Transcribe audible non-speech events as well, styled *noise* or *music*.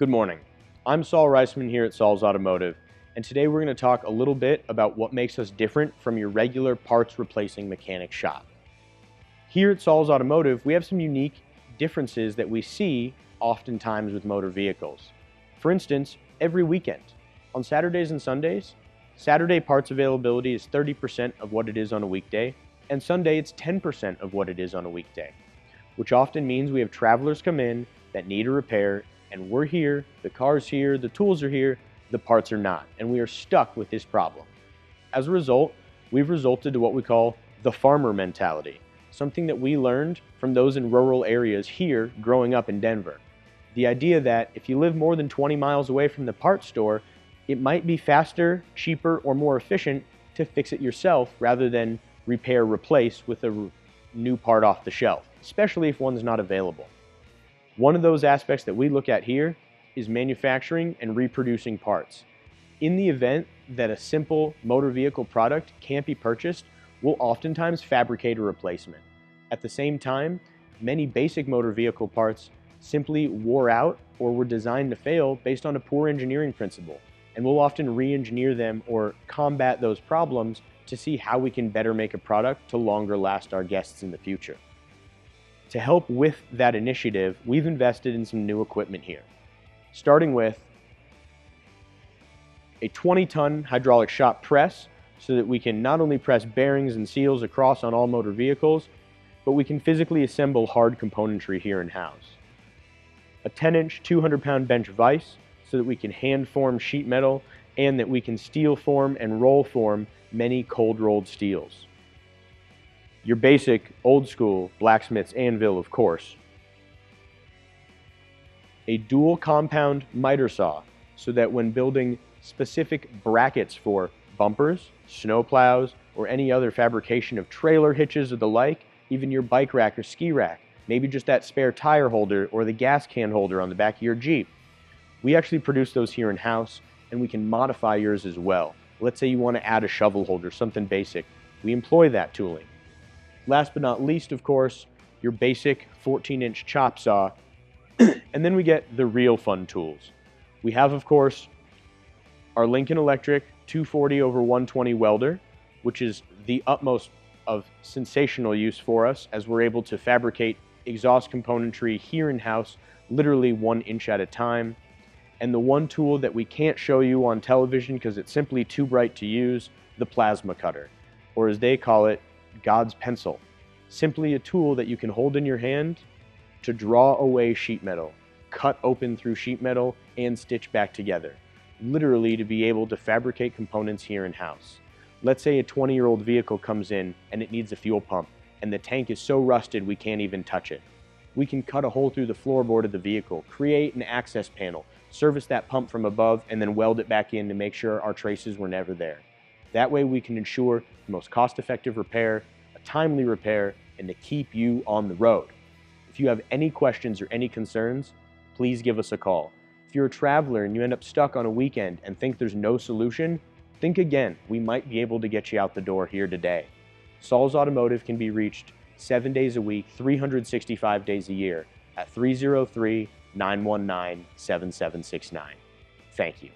Good morning. I'm Saul Reisman here at Saul's Automotive, and today we're going to talk a little bit about what makes us different from your regular parts replacing mechanic shop. Here at Saul's Automotive, we have some unique differences that we see oftentimes with motor vehicles. For instance, every weekend, on Saturdays and Sundays, Saturday parts availability is 30% of what it is on a weekday, and Sunday it's 10% of what it is on a weekday, which often means we have travelers come in that need a repair and we're here, the car's here, the tools are here, the parts are not, and we are stuck with this problem. As a result, we've resulted to what we call the farmer mentality, something that we learned from those in rural areas here growing up in Denver. The idea that if you live more than 20 miles away from the parts store, it might be faster, cheaper, or more efficient to fix it yourself rather than repair, replace with a new part off the shelf, especially if one's not available. One of those aspects that we look at here is manufacturing and reproducing parts. In the event that a simple motor vehicle product can't be purchased, we'll oftentimes fabricate a replacement. At the same time, many basic motor vehicle parts simply wore out or were designed to fail based on a poor engineering principle, and we'll often re-engineer them or combat those problems to see how we can better make a product to longer last our guests in the future. To help with that initiative, we've invested in some new equipment here, starting with a 20-ton hydraulic shop press so that we can not only press bearings and seals across on all motor vehicles, but we can physically assemble hard componentry here in-house. A 10-inch, 200-pound bench vise so that we can hand form sheet metal and that we can steel form and roll form many cold rolled steels your basic old school blacksmith's anvil, of course. A dual compound miter saw so that when building specific brackets for bumpers, snow plows, or any other fabrication of trailer hitches or the like, even your bike rack or ski rack, maybe just that spare tire holder or the gas can holder on the back of your Jeep. We actually produce those here in-house and we can modify yours as well. Let's say you want to add a shovel holder, something basic. We employ that tooling. Last but not least, of course, your basic 14 inch chop saw. *clears throat* and then we get the real fun tools. We have, of course, our Lincoln Electric 240 over 120 welder, which is the utmost of sensational use for us as we're able to fabricate exhaust componentry here in-house literally one inch at a time. And the one tool that we can't show you on television because it's simply too bright to use, the plasma cutter, or as they call it, God's pencil, simply a tool that you can hold in your hand to draw away sheet metal, cut open through sheet metal, and stitch back together, literally to be able to fabricate components here in-house. Let's say a 20-year-old vehicle comes in and it needs a fuel pump, and the tank is so rusted we can't even touch it. We can cut a hole through the floorboard of the vehicle, create an access panel, service that pump from above, and then weld it back in to make sure our traces were never there. That way we can ensure the most cost-effective repair, a timely repair, and to keep you on the road. If you have any questions or any concerns, please give us a call. If you're a traveler and you end up stuck on a weekend and think there's no solution, think again. We might be able to get you out the door here today. Saul's Automotive can be reached seven days a week, 365 days a year at 303 919 7769. Thank you.